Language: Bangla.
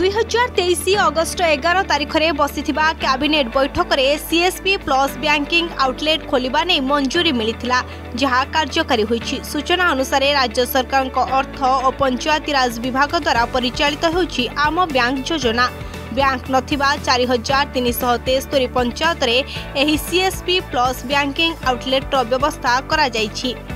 দুই হাজার তেইশ অগস্ট এগার তারিখে বসি ক্যাবিনেট বৈঠকরে সিএসপি প্লস ব্যাঙ্কিং আউটলেট খোলা নেই মঞ্জুরি মিলিলা যা কার্যকারী হয়েছে সূচনা অনুসারে রাজ্য সরকার অর্থ ও পঞ্চায়েতরাজ বিভাগ দ্বারা পরিচালিত হচ্ছে আম ব্যাঙ্ক যোজনা ବ୍ୟାଙ୍କ ନଥିବା ଚାରି ହଜାର ତିନିଶହ ତେସ୍ତରୀ ପଞ୍ଚାୟତରେ ଏହି ସିଏସ୍ପି ପ୍ଲସ୍ ବ୍ୟାଙ୍କିଂ ଆଉଟଲେଟ୍ର ବ୍ୟବସ୍ଥା କରାଯାଇଛି